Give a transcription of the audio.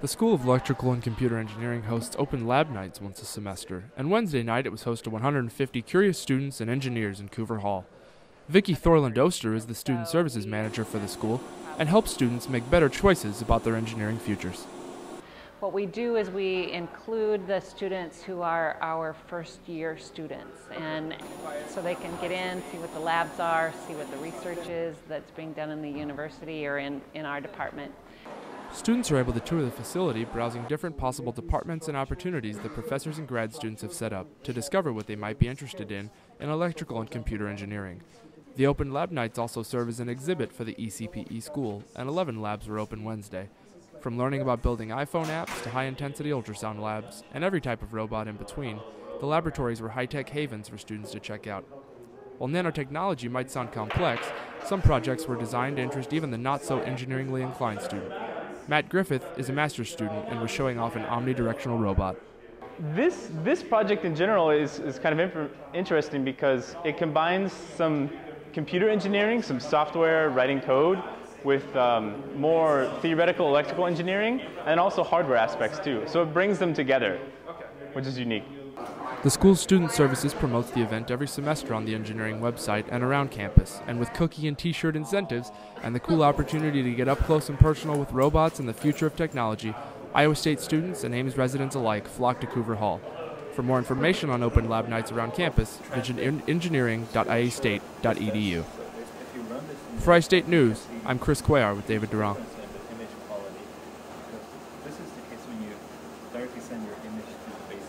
The School of Electrical and Computer Engineering hosts open lab nights once a semester, and Wednesday night it was host to 150 curious students and engineers in Coover Hall. Vicki Thorland Oster is the Student Services Manager for the school and helps students make better choices about their engineering futures. What we do is we include the students who are our first year students and so they can get in, see what the labs are, see what the research is that's being done in the university or in, in our department. Students are able to tour the facility, browsing different possible departments and opportunities that professors and grad students have set up to discover what they might be interested in in electrical and computer engineering. The open lab nights also serve as an exhibit for the ECPE school, and 11 labs were open Wednesday. From learning about building iPhone apps to high intensity ultrasound labs, and every type of robot in between, the laboratories were high tech havens for students to check out. While nanotechnology might sound complex, some projects were designed to interest even the not so engineeringly inclined student. Matt Griffith is a master's student and was showing off an omnidirectional robot. This, this project in general is, is kind of interesting because it combines some computer engineering, some software, writing code, with um, more theoretical electrical engineering and also hardware aspects too. So it brings them together, which is unique. The school's Student Services promotes the event every semester on the engineering website and around campus, and with cookie and t shirt incentives and the cool opportunity to get up close and personal with robots and the future of technology, Iowa State students and Ames residents alike flock to Coover Hall. For more information on open lab nights around campus, visit engineering.iastate.edu. For iState News, I'm Chris Cuellar with David Derong.